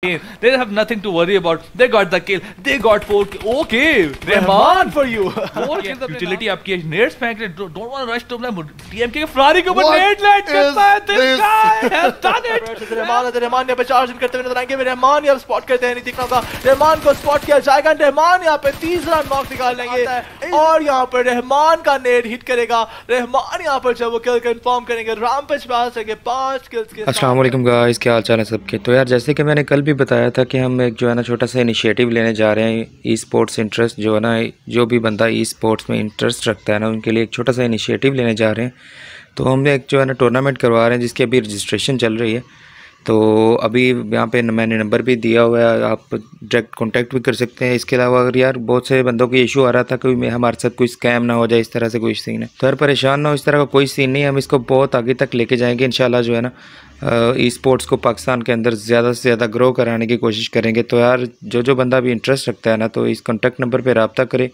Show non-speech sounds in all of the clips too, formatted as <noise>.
They have nothing to worry about. They got the kill. They got four. Okay, Rahman for you. four kills. Utility आपकी है. Nades फेंक रहे. Don't don't want to rush to them. TMK के Ferrari के ऊपर nade land करता है. This guy has done it. Rahman है रहमान यहाँ पे चार्ज करते हुए नज़र आएँगे रहमान यहाँ स्पॉट करते हैं नहीं दिखना होगा रहमान को स्पॉट किया जाएगा रहमान यहाँ पे तीसरा नॉक निकाल लेंगे और यहाँ पर रहमान का नेट हिट करेगा रहमान यहाँ पर जब वो किल कंफर्म करेंगे राम पे आ सके पाँच किल्स के अस्सलाम वालेकुम गाइस क्या हाल है सबके तो यार जैसे कि मैंने कल भी बताया था कि हम एक जो है ना छोटा सा इनिशिएटिव लेने जा रहे हैं ई स्पोर्ट्स इंटरेस्ट जो है ना, जो भी बंदा ई स्पोर्ट्स में इंटरेस्ट रखता है ना, उनके लिए एक छोटा सा इनिशिएटिव लेने जा रहे हैं। तो हम एक जो है ना टूर्नामेंट करवा रहे हैं, जिसकी अभी रजिस्ट्रेशन चल रही है। तो अभी यहाँ पे मैंने नंबर भी दिया हुआ है, आप डायरेक्ट कांटेक्ट भी कर सकते हैं। इसके अलावा अगर यार बहुत से बंदों को इशू आ रहा था कि हमारे साथ कोई स्कैम ना हो जाए, इस तरह से कोई सीन है। तो यार परेशान ना हो, इस तरह का कोई सीन नहीं हम इसको बहुत आगे तक लेके जाएँगे, इंशाल्लाह जो है ना ई स्पोर्ट्स को पाकिस्तान के अंदर ज़्यादा से ज़्यादा ग्रो कराने की कोशिश करेंगे। तो यार जो जो बंदा भी इंटरेस्ट रखता है ना तो इस कॉन्टैक्ट नंबर पर रबता करे।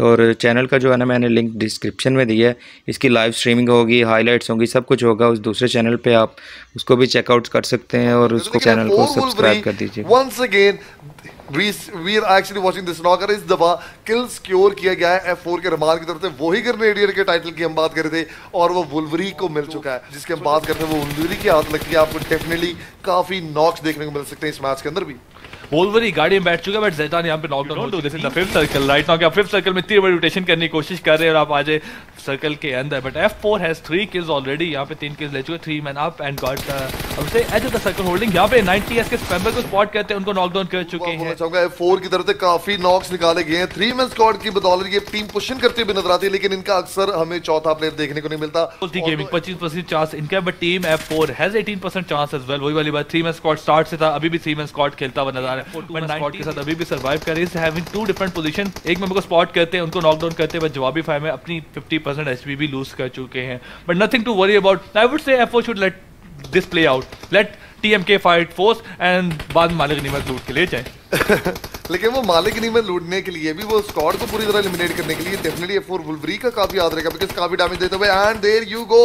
और चैनल का जो है ना मैंने लिंक डिस्क्रिप्शन में दिया है इसकी लाइव स्ट्रीमिंग होगी हाइलाइट्स होंगी सब कुछ होगा उस दूसरे चैनल पे आप उसको भी चेकआउट कर सकते हैं और उसको चैनल को सब्सक्राइब कर दीजिए। Once again we are actually watching this knocker इस दफ़ा किल सिक्योर किया गया है F4 के रमान की तरफ़ से वही ग्रेनेडियर के टाइटल की हम बात कर रहे थे और वो वुलवरी को मिल चुका है जिसके हम बात करते हैं वो वुलवरी की हाथ लगती है आपको डेफिनेटली काफ़ी नॉक्स देखने को मिल सकते हैं इस मैच के अंदर भी। वोल्वरी गाड़ी में बैठ चुका है बट जैतान यहाँ पे नॉकडाउन हो। This in the fifth circle right now क्या फिफ्थ सर्कल में इतनी बड़ी रोटेशन करने की कोशिश कर रहे हैं और आप आज सर्कल के अंदर but F4 has 3 kills already यहाँ पे तीन किल्स ले चुके 3 मैन अप एंड गॉट अब से edge of the circle holding यहाँ पे 90 एस के स्पैमर को स्पॉट करते हैं उनको नॉक डाउन कर चुके हैं। चाहूँगा F4 की तरफ़ से काफ़ी नॉक्स निकाले गए हैं। 3 मैन स्क्वाड की बदौलत ये टीम पुशिंग करते हुए नज़र आती है लेकिन इनका अक्सर हमें चौथा प्लेयर देखने को नहीं मिलता। गेमिंग 25% चांस इनका but team F4 has 18% chance as well वही वाली बात 3 मैन स्क्वाड स्टार्ट से था अभी भी 3 मैन स्क्वाड खेलता हुआ नज़र आ रहा है। के साथ अभी भी सर्वाइव कर रही है। हैविंग टू डिफरेंट पोजीशन एक मेंबर को स्पॉट करते हैं उनको नॉकडाउन करते हैं बट जवाबी फाइव में अपनी 50% एचपी भी लूज कर चुके हैं but nothing to worry about I would say FO should let this play out let TMK fight force and बाद मालिक नीमत लूट के लिए जाए लेकिन वो मालिक नीमत लूटने के लिए भी, वो स्क्वाड को पूरी तरह एलिमिनेट करने के लिए डेफिनेटली एफ़ फोर वुलवरी का काफ़ी याद रहेगा बिकॉज़ काफ़ी डैमेज देते हुए and there you go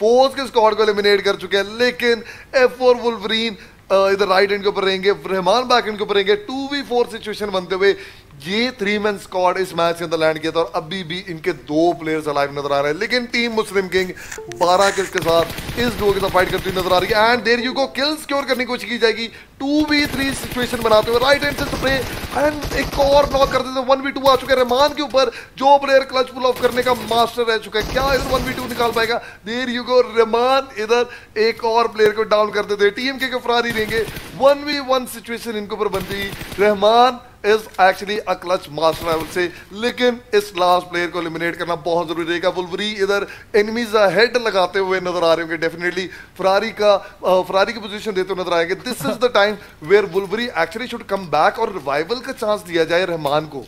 force के स्क्वाड को एलिमिनेट कर चुके हैं, लेकिन एफ़ फोर वुलवरीन इधर राइट एंड के ऊपर रहेंगे, रहमान बैक एंड के ऊपर रहेंगे। टू वी फोर सिचुएशन बनते हुए ये थ्री मैन स्कॉड इस मैच के अंदर लैंड किया था और अभी भी इनके दो प्लेयर्स अलाइव नज़र आ रहे हैं। लेकिन टीम मुस्लिम किंग 12 किल्स के साथ इस डो के साथ फाइट करती नज़र आ रही है। एंड देर यू को किल्स क्योर करने की कोशिश की जाएगी। टू वी थ्री सिचुएशन बनाते हुए राइट हैंड से स्प्रे एंड एक और नॉक करते थे वन वी टू आ चुके हैं रहमान के ऊपर, जो प्लेयर क्लच पुल ऑफ़ करने का मास्टर रह चुका है। क्या इधर वन वी टू निकाल पाएगा? देर यू गो रहमान, इधर एक और प्लेयर को डाउन कर देते टीम के फरारी रहेंगे। वन वी वन सिचुएशन इनके ऊपर बनती। Rahman is actually a clutch master I say लेकिन इस लास्ट प्लेयर को एलिमिनेट करना बहुत ज़रूरी रहेगा। वुलवरी इधर एनिमीज हेड लगाते हुए नज़र आ रहे होंगे डेफिनेटली फरारी का फरारी की पोजीशन देते हुए नज़र आएँगे। This is the time where वुलवरी actually should come back और रिवाइवल का चांस दिया जाए रहमान को।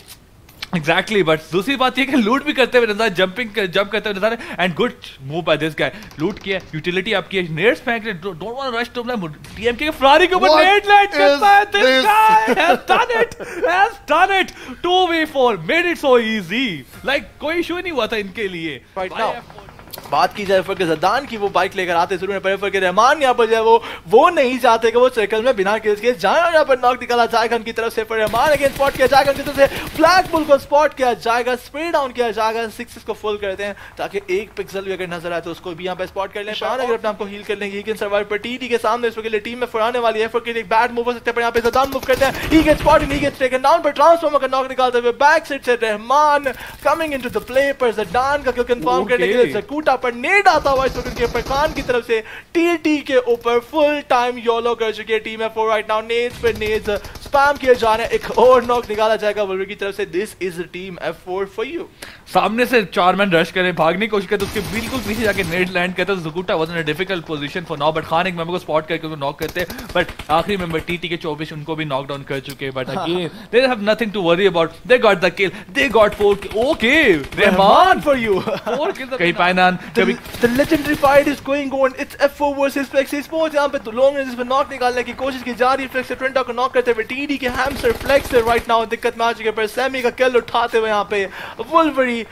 एग्जैक्टली बट दूसरी बात ये कि लूट भी करते हुए नज़र जंपिंग जंप करते हुए नज़र and good move by this guy loot किया यूटिलिटी आपकी है नेट्स फेंक रहे don't want rush to TMK के फरारी के ऊपर नेट लैंड करता है this guy has done it has done it 2v4 made it so easy like कोई इशू नहीं हुआ था इनके लिए. राइट नाउ बात की जाए फरके जदान की वो बाइक लेकर आते शुरू में पर रहमान यहाँ पर जो है वो वो नहीं चाहते कि वो सर्कल में बिना किल्स के जाए और यहाँ पर नॉक निकाला जाएगा उनकी तरफ़ से रहमान अगेन स्पॉट किया जाएगा उनकी तरफ़ से। ब्लैक बुल को स्पॉट किया जाएगा स्प्रे डाउन किया जाएगा सिक्स को फुल करते हैं ताकि एक पिक्सल भी अगर नज़र आए तो उसको भी यहाँ पर स्पॉट कर लें। अगर अपने आपको हील कर लेंगे ही कैन सर्वाइव पर टी के सामने इस वक्त टीम में फुराने वाली है। के लिए बैड मूव हो सकते हैं यहाँ पे जदान मूव करते हैं। Get spot gets taken down पर ट्रांसफॉर्मर का नॉक निकालते हुए बैक साइड से Rahman coming into the play पर जदान का कंफर्म करने के लिए जकूटा पर नेट आता हुआ इस के पकान की तरफ़ से टी के ऊपर फुल टाइम योलो कर चुकी है टीम है फोर राइट नाउ नेट पर नेज स्पैम किया जा रहा है। एक और नॉक निकाला जाएगा वुलवर की तरफ़ से। This is team F four for you सामने से चार मैन रश करें भागने की कोशिश करते उसके बिल्कुल पीछे जाके नेट लैंड करते तो जुकुटा was in a difficult position for now but Khan एक मेंबर को स्पॉट करके उनको नॉक करते बट आखिरी मेंबर टीटी के 24 उनको भी नॉक डाउन कर चुके but again they have nothing to worry about they got the kill they got four okay Rahman for you four kills कहीं पायनान कभी the legendary fight is going on it's F4 versus Flexi Sports यहाँ पे तो लोग ने जिस पे नॉक निकालने की कोशिश की जा रही है। फ्लेक्सी ट्रेंटा को नॉक करते हुए टीडी के हैमस्टर फ्लेक्स है राइट नाउ दिक्कत में आ चुके पर सेमी का किल उठाते हुए यहाँ पे वुल्वरी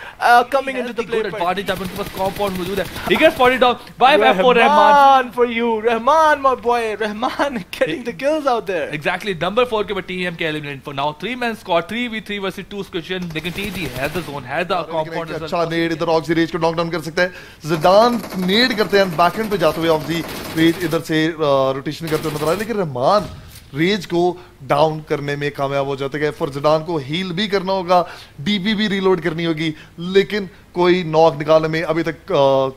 coming into the play advantage अब उनके पास कंपाउंड मौजूद है। He gets spotted down bye bye for Rahman for you. Rahman my boy. Rahman <laughs> getting the kills out there. Exactly, number four के बाद TM के now. Three man squad, three v three versus two situation. लेकिन has the zone, has the compound. as अच्छा Ned इधर Oxy Rage को knockdown कर सकता है। जिडान नेड करते हैं बैकएंड पे जाते हुए ऑक्सी रेज इधर से रोटेशन करते हुए नज़र आ रहा है। लेकिन रहमान रेज को डाउन करने में कामयाब हो जाते हैं। फॉर जिडान को हील भी करना होगा डीपी भी रीलोड करनी होगी, लेकिन कोई नॉक निकालने में अभी तक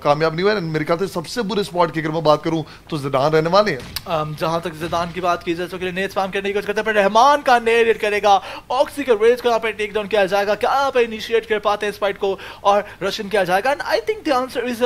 कामयाब नहीं हुआ मेरे ख्याल से सबसे बुरे स्पॉट की अगर मैं बात करूँ तो जिडान रहने वाले हैं। जहाँ तक जिदान की बात की जाए तो नेट स्पैम करने की कोशिश करते हैं रहमान का नेट करेगा। ऑक्सी के रेज को पे टेक डाउन किया जाएगा। क्या पे इनिशिएट कर पाते हैं इस फाइट को, और रशियन किया जाएगा? And I think the answer is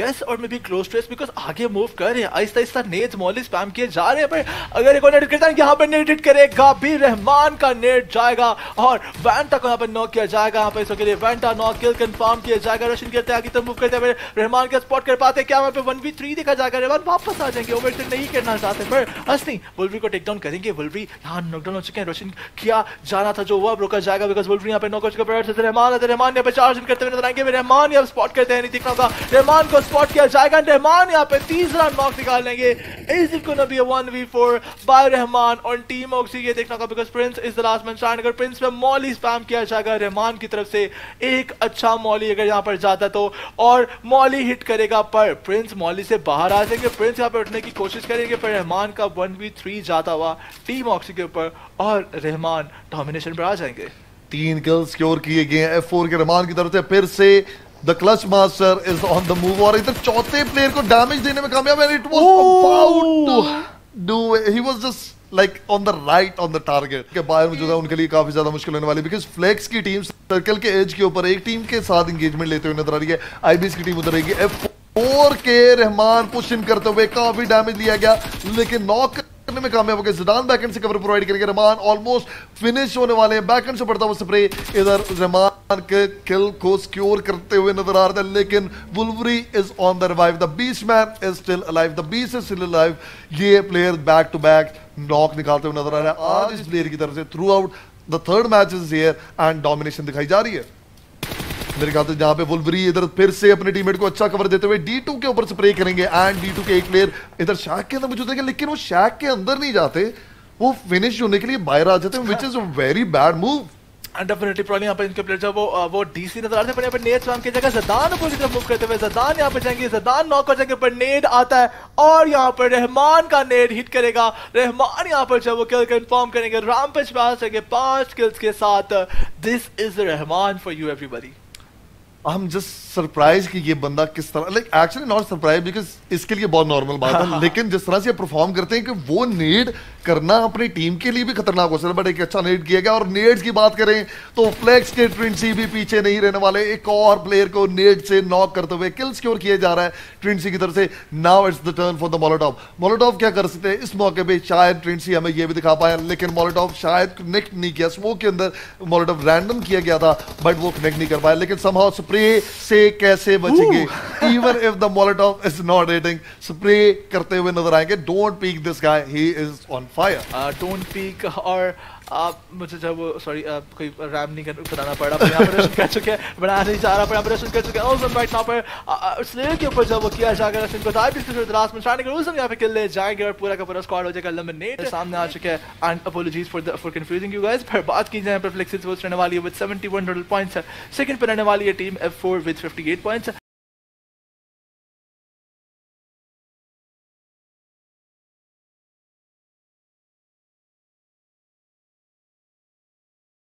yes और may be close to because आगे मूव कर रहे हैं। Aahista Aahista net Molly spam किए जा रहे हैं, पर अगर एक और नेट करता है, यहाँ पे नेट हिट करेगा भी रहमान का नेट जाएगा और वैंटा को यहाँ पे नॉक किया जाएगा। यहाँ पे इसके लिए वैंटा नॉक किल कंफर्म किया जाएगा। रशियन करते हैं तक मूव करते हैं रहमान का स्पॉट कर पाते क्या वहाँ पे वन थ्री देखा जाएगा? रहमान वापस आ जाएँगे। ओवर नहीं करना चाहते, पर हंसनी वुल्वरी को टेक डाउन करेंगे। वुल्वरी यहाँ नॉकडाउन हो चुके हैं। रोशन किया जाना था जो हुआ रोका जाएगा बिकॉज़ वुल्वरी यहाँ पे नॉक हो चुका है। रहमान है रहमान यहाँ पे चार्ज करते हुए नज़र आएँगे। रहमान यहाँ स्पॉट करते हैं। नहीं दिखना होगा रहमान को स्पॉट किया जाएगा। रहमान यहाँ पे तीसरा नॉक निकाल लेंगे। Is it gonna be a 1v4 by Rahman और टीम ऑक्सी ये देखना होगा because Prince is the last man stand अगर प्रिंस पे मॉली स्पैम किया जाएगा रहमान की तरफ़ से एक अच्छा मॉली अगर यहाँ पर जाता तो और मॉली हिट करेगा पर प्रिंस मॉली से बाहर आ जाएँगे। प्रिंस यहाँ पे उठने की कोशिश करेंगे पर रहमान का 1v3 जाता हुआ टीम ऑक्सी के ऊपर और रहमान डोमिनेशन पर आ जाएँगे। तीन किल स्कोर किए गए हैं। F4 के रहमान की तरफ़ से फिर से the clutch master is on the move और इधर चौथे प्लेयर को डैमेज देने में कामयाब है। It was about to do he was just like on the right on the target के बाहर में जो है, उनके लिए काफ़ी ज़्यादा मुश्किल होने वाली बिकॉज़ फ्लेक्स की टीम सर्कल के एज के ऊपर एक टीम के साथ एंगेजमेंट लेते हुए नज़र आ रही है। आईबीएस की टीम उधर रहेगी। एफ़ फोर के रहमान पुश इन करते हुए काफ़ी डैमेज लिया गया, लेकिन नॉक करने में कामयाब हो गए। जिडान बैकएंड से कवर प्रोवाइड करेंगे रहमान ऑलमोस्ट फिनिश होने वाले हैं। बैकएंड से पड़ता हुआ स्प्रे इधर रहमान के किल को सिक्योर करते हुए नज़र आ रहा है लेकिन वुल्वरी is on the revive the beach man is still alive the beach is still alive ये player back to back knock निकालते हुए नज़र आ रहा है। आज इस प्लेयर की तरफ़ से throughout the third match is here and domination दिखाई जा रही है। मेरे ख्याल से जहाँ पे वुल्वरी इधर फिर से अपने टीममेट को अच्छा कवर देते हुए डी2 के ऊपर स्प्रे करेंगे एंड डी2 के एक प्लेयर इधर शैक के अंदर मौजूद है, लेकिन वो शैक के अंदर नहीं जाते। वो फिनिश होने के लिए बाहर आ जाते हैं which is a very bad move definitely problem यहाँ पे इनके प्लेयर वो वो डीसी नज़र थे पर नेट स्पैम की जगह जदान पूरी तरफ़ मूव करते हुए जदान यहाँ पे जाएँगे जदान नॉक हो जाएँगे, पर आता है और यहाँ पर रहमान का नेड हिट करेगा। रहमान यहाँ पर वो किल कंफर्म करेंगे पाँच किल्स के साथ। This is Rahman for you everybody I am just surprise कि ये बंदा किस तरह like actually not surprise because इसके लिए बहुत नॉर्मल बात है लेकिन जिस तरह से ये परफॉर्म करते हैं कि वो नेड करना अपनी टीम के लिए भी खतरनाक हो सकता है बट एक अच्छा नीड किया गया और नेड्स की बात करें तो फ्लेक्स के ट्रिंसी भी पीछे नहीं रहने वाले एक और प्लेयर को नेड से नॉक करते हुए किल स्कोर किया जा रहा है ट्रिंसी की तरफ़ से। Now it's the turn for the Molotov Molotov क्या कर सकते हैं? इस मौके पर शायद ट्रिंसी हमें यह भी दिखा पाया लेकिन मोलोटॉव शायद कनेक्ट नहीं किया। स्मोक के अंदर मोलोटॉव रैंडम किया गया था बट वो कनेक्ट नहीं कर पाया लेकिन समहाउ स्प्रे से कैसे बचेंगे? Even if the Molotov is not rating spray करते हुए नज़र आएँगे। Don't peek this guy he is on fire don't peek और आप मुझे जब सॉरी कोई रैम नहीं कर बनाना पड़ा पर यहाँ पर कर चुके हैं। बनाना नहीं चाह रहा पर यहाँ पर कर चुके हैं। ओजन राइट नाउ पर स्लेयर के ऊपर जब वो किया जाएगा रशन को तो आई भी लास्ट में स्टार्टिंग कर ओजन यहाँ पे किल ले जाएँगे और पूरा का पूरा स्क्वाड हो जाएगा एलिमिनेट सामने आ चुके हैं and apologies for the for confusing you guys पर बात की जाए पर फ्लेक्सिस वो रहने वाली है विद 71 टोटल पॉइंट्स सेकंड पे रहने वाली है टीम F4 विद 58 पॉइंट्स